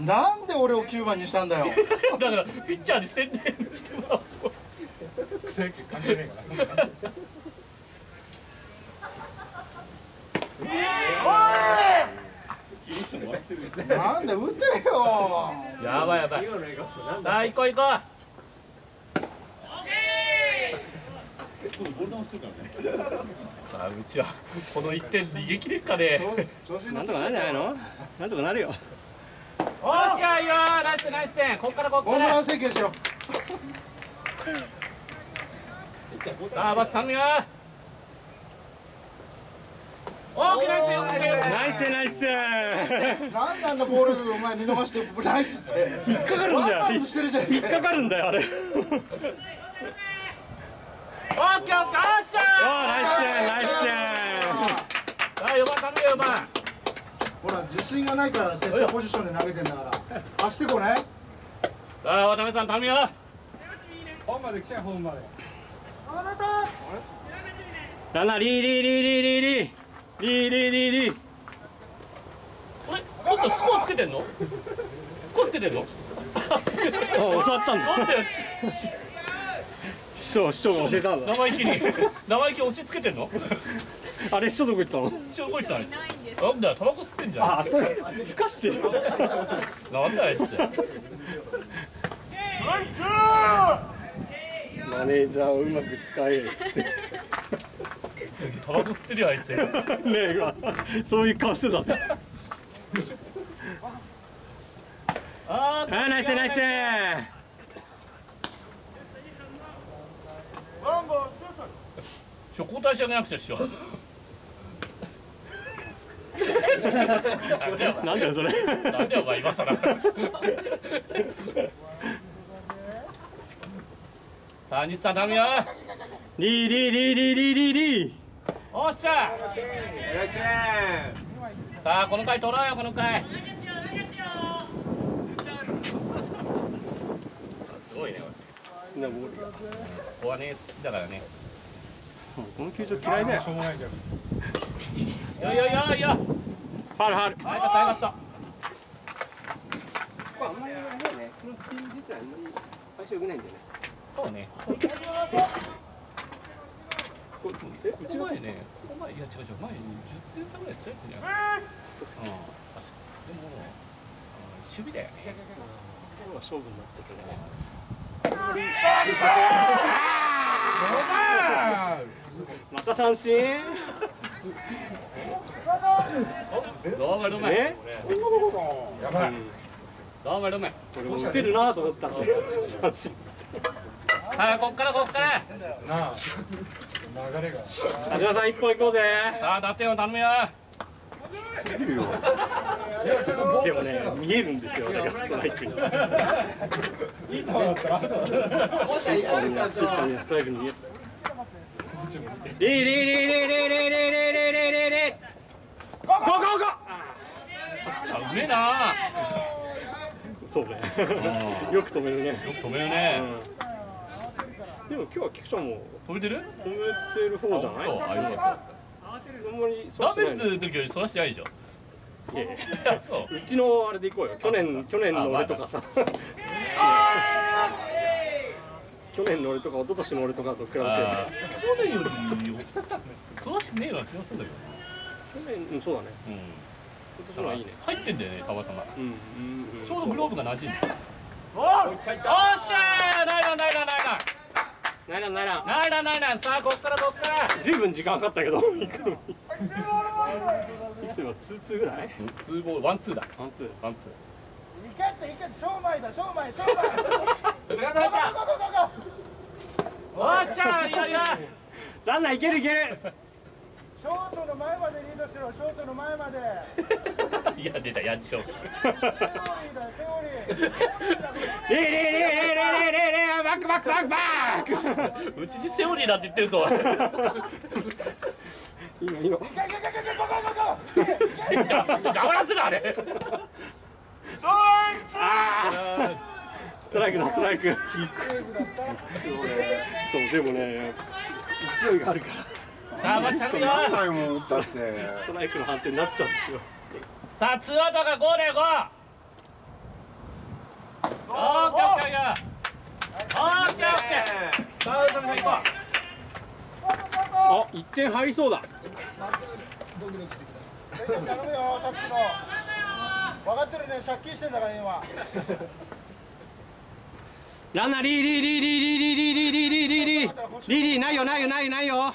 なんで俺を9番にしたんだよ。だからピッチャーに専念してもらおう。草野球関係ねえから。なんで打てよ。やばいやばい。さあ行こう行こう。さあうちはこの1点逃げ切れっかね。調子になんとかなるんじゃないの？なんとかなるよ。おっしゃいいよナイスナイス戦こっからこっから。ホームラン請求しろさあバツ三塁や大きなナイスナイスナイス。なんであんなボールお前見逃してナイスって。引っかかるんだよ。引っかかるんだよあれ。オッケーオッケーおっしゃおーナイスナイス。さあ4番頼むよ4番ほら自信がないからセットポジションで投げてんだから。走ってこねさあ渡辺さん頼むよ。ホームまで来ちゃうホームまで。ランナーリーリーリーリーリーリーリー。リーリーリーリー。これちょっとスコアつけてんの？スコアつけてんの？あ教わったんだ。なんで師匠師匠が教えたんだ？生意気に。生意気押し付けてんの？あれ師匠どこ行ったの？一応動いたあいつなんだよタバコ吸ってんじゃん。ああそこふかしてる。なんだあいつ。マネージャーをうまく使えっつって。ねタバコ吸ってるよあいつ。え今。そういう顔してたさああーナイスナイス。ー交代してあげなくちゃ師匠 なんだよそれ。なんだよお前今更。さあ西さん頼むよ。リーリーリーリーリーリー。リーおっしゃ。さあこの回取ろうよこの回。すごいねここはね土だからね。この球場嫌いだよ。しょうもないけどいやいやいやいやファウルファウル早かった早かった。あんまりあねこのチーム自体あんまり相性良くないんだよね。そうね。これえううち前ねこの前いや違う違う前10点差ぐらい使えてんじゃないそうかうん確かでもうん守備だよね今日は勝負になったけどねまた三振どうもどうもえやばいどうもどうも俺も打てるなと思ったら三振さあこっからこっからなあ流れが田島さん。一本行こうぜさあ打点を頼むよでもね見えるん。ですよあれがストライクにいい球だったらアウトだ確かにストライクに見えるリリリリリリリリリゴーゴーゴーじゃあうめえな。そうね。よく止めるね。よく止めるね。でも今日は菊ちゃんも。止めてる？止めてる方じゃない？あよかっあんまりたツの時よりしてないでしょ？いやいや。う。うちのあれで行こうよ。去年去年の俺とかさ。去年の俺とか一昨年の俺とかと比べて。去年よりそらしねえような気がするんだけど。去年うんそうだね。うん。今年のはいいね。入ってんだよねたまたまうんうんうん。ちょうどグローブが馴染んでおっしゃーナイランナイランナイランナイランナイランナイランナイランさあこっからこっからずいぶん時間かかったけど行くのにいくつ今ツーツーぐらいツーボールワンツーだワンツーワンツいけっていけって正前だ正前正前ゴーゴーゴーゴーゴーーおっしゃーいやいやランナーいけるいけるショートの前までリードしろショートの前まで。いや出たやっちょ。セオリーだよセオリー。レイレイレイレイレイレイレイレイバックバックバックバックうちにセオリーだって言ってるぞ今今ゴーゴーゴーゴーゴーゴーセンター黙らせるあれストライクだストライクそうでもね勢いがあるからさあバスさストライクの判定になっちゃうんですよ。さあツーアウトが5だ。よ5おーきゃおきゃおきゃおきさあ宇佐美さん行こうあ1点入りそうだドキドキしてきた頼むよさっきの分かってるね借金してんだから今ランナーリーリーリーリーリーリーリーリーリーリーリーリーリーないよないよないよないよ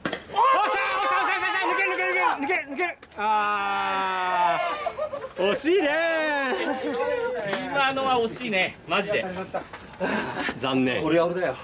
抜ける。あー。惜しいね。今のは惜しいね。マジで。残念。俺俺だよ。